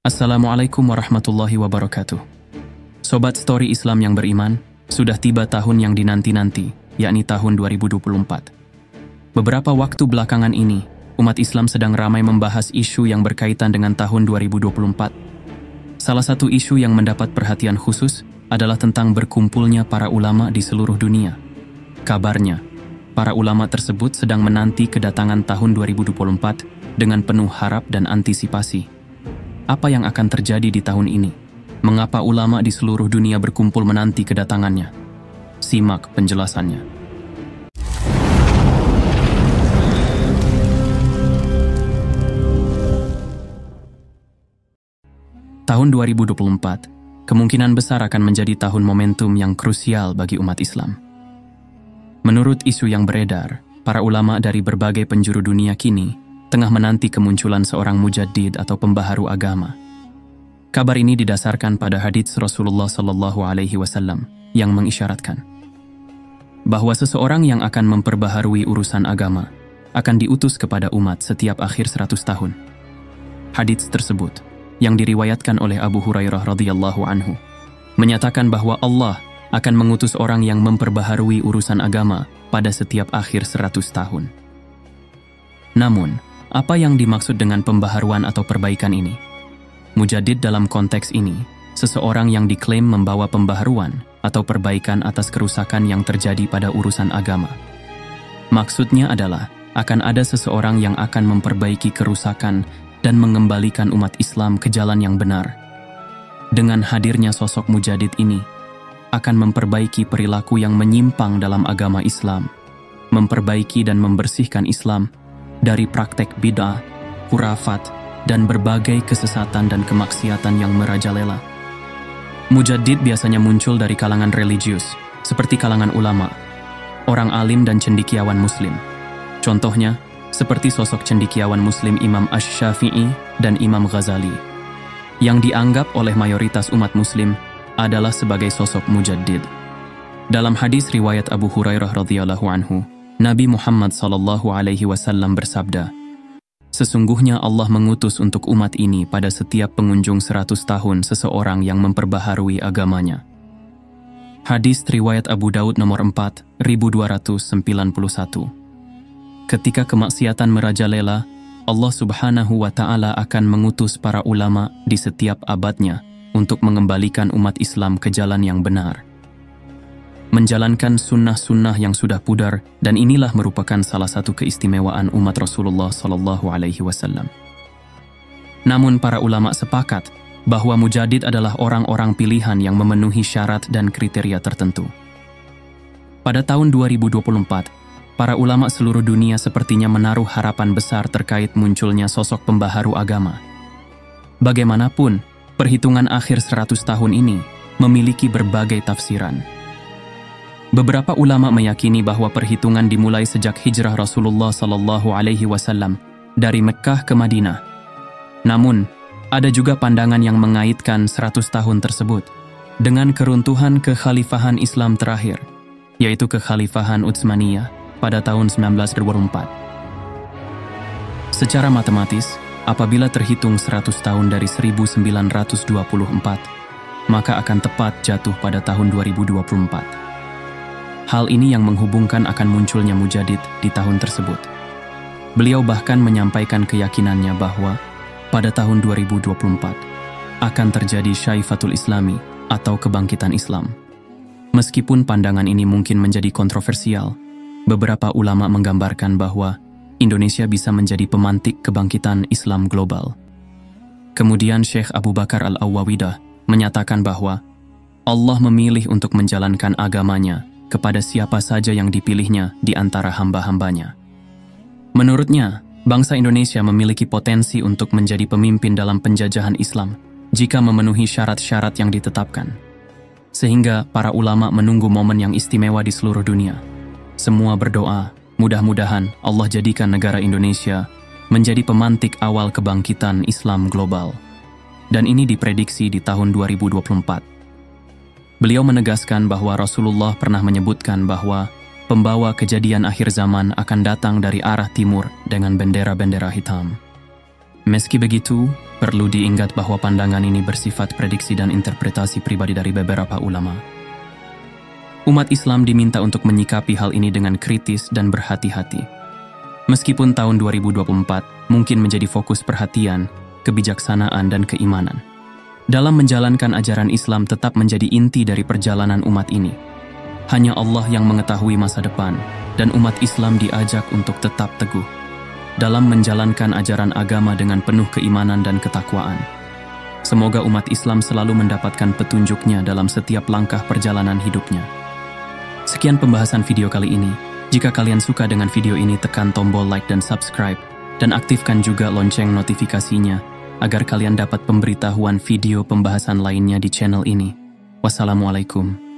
Assalamualaikum warahmatullahi wabarakatuh. Sobat Story Islam yang beriman, sudah tiba tahun yang dinanti-nanti, yakni tahun 2024. Beberapa waktu belakangan ini, umat Islam sedang ramai membahas isu yang berkaitan dengan tahun 2024. Salah satu isu yang mendapat perhatian khusus adalah tentang berkumpulnya para ulama di seluruh dunia. Kabarnya, para ulama tersebut sedang menanti kedatangan tahun 2024 dengan penuh harap dan antisipasi. Apa yang akan terjadi di tahun ini? Mengapa ulama di seluruh dunia berkumpul menanti kedatangannya? Simak penjelasannya. Tahun 2024 kemungkinan besar akan menjadi tahun momentum yang krusial bagi umat Islam. Menurut isu yang beredar, para ulama dari berbagai penjuru dunia kini tengah menanti kemunculan seorang mujadid atau pembaharu agama. Kabar ini didasarkan pada hadits Rasulullah Shallallahu Alaihi Wasallam yang mengisyaratkan bahwa seseorang yang akan memperbaharui urusan agama akan diutus kepada umat setiap akhir 100 tahun. Hadits tersebut yang diriwayatkan oleh Abu Hurairah radhiyallahu anhu menyatakan bahwa Allah akan mengutus orang yang memperbaharui urusan agama pada setiap akhir 100 tahun. Namun, apa yang dimaksud dengan pembaharuan atau perbaikan ini? Mujadid dalam konteks ini, seseorang yang diklaim membawa pembaharuan atau perbaikan atas kerusakan yang terjadi pada urusan agama. Maksudnya adalah akan ada seseorang yang akan memperbaiki kerusakan dan mengembalikan umat Islam ke jalan yang benar. Dengan hadirnya sosok mujadid ini, akan memperbaiki perilaku yang menyimpang dalam agama Islam, memperbaiki dan membersihkan Islam dari praktek bid'ah, kurafat, dan berbagai kesesatan dan kemaksiatan yang merajalela. Mujadid biasanya muncul dari kalangan religius, seperti kalangan ulama, orang alim dan cendikiawan muslim. Contohnya, seperti sosok cendikiawan muslim Imam Ash-Syafi'i dan Imam Ghazali, yang dianggap oleh mayoritas umat muslim adalah sebagai sosok mujadid. Dalam hadis riwayat Abu Hurairah radhiyallahu anhu, Nabi Muhammad sallallahu alaihi wasallam bersabda, Sesungguhnya Allah mengutus untuk umat ini pada setiap pengunjung seratus tahun seseorang yang memperbaharui agamanya. Hadis riwayat Abu Daud nomor 4, 1291. Ketika kemaksiatan merajalela, Allah subhanahu wa ta'ala akan mengutus para ulama di setiap abadnya untuk mengembalikan umat Islam ke jalan yang benar menjalankan sunnah-sunnah yang sudah pudar dan inilah merupakan salah satu keistimewaan umat Rasulullah Sallallahu Alaihi Wasallam. Namun para ulama sepakat bahwa mujadid adalah orang-orang pilihan yang memenuhi syarat dan kriteria tertentu. Pada tahun 2024, para ulama seluruh dunia sepertinya menaruh harapan besar terkait munculnya sosok pembaharu agama. Bagaimanapun, perhitungan akhir 100 tahun ini memiliki berbagai tafsiran. Beberapa ulama meyakini bahwa perhitungan dimulai sejak hijrah Rasulullah Sallallahu Alaihi Wasallam dari Mekkah ke Madinah. Namun, ada juga pandangan yang mengaitkan 100 tahun tersebut dengan keruntuhan kekhalifahan Islam terakhir, yaitu kekhalifahan Utsmaniyah pada tahun 1924. Secara matematis, apabila terhitung 100 tahun dari 1924, maka akan tepat jatuh pada tahun 2024. Hal ini yang menghubungkan akan munculnya mujadid di tahun tersebut. Beliau bahkan menyampaikan keyakinannya bahwa pada tahun 2024 akan terjadi syaifatul islami atau kebangkitan Islam. Meskipun pandangan ini mungkin menjadi kontroversial, beberapa ulama menggambarkan bahwa Indonesia bisa menjadi pemantik kebangkitan Islam global. Kemudian Syekh Abu Bakar Al-Awawidah menyatakan bahwa Allah memilih untuk menjalankan agamanya kepada siapa saja yang dipilihnya di antara hamba-hambanya. Menurutnya, bangsa Indonesia memiliki potensi untuk menjadi pemimpin dalam penjajahan Islam jika memenuhi syarat-syarat yang ditetapkan. Sehingga para ulama menunggu momen yang istimewa di seluruh dunia. Semua berdoa, mudah-mudahan Allah jadikan negara Indonesia menjadi pemantik awal kebangkitan Islam global. Dan ini diprediksi di tahun 2024. Beliau menegaskan bahwa Rasulullah pernah menyebutkan bahwa pembawa kejadian akhir zaman akan datang dari arah timur dengan bendera-bendera hitam. Meski begitu, perlu diingat bahwa pandangan ini bersifat prediksi dan interpretasi pribadi dari beberapa ulama. Umat Islam diminta untuk menyikapi hal ini dengan kritis dan berhati-hati. Meskipun tahun 2024 mungkin menjadi fokus perhatian, kebijaksanaan, dan keimanan. Dalam menjalankan ajaran Islam tetap menjadi inti dari perjalanan umat ini. Hanya Allah yang mengetahui masa depan, dan umat Islam diajak untuk tetap teguh dalam menjalankan ajaran agama dengan penuh keimanan dan ketakwaan. Semoga umat Islam selalu mendapatkan petunjuknya dalam setiap langkah perjalanan hidupnya. Sekian pembahasan video kali ini. Jika kalian suka dengan video ini, tekan tombol like dan subscribe, dan aktifkan juga lonceng notifikasinya agar kalian dapat pemberitahuan video pembahasan lainnya di channel ini. Wassalamualaikum.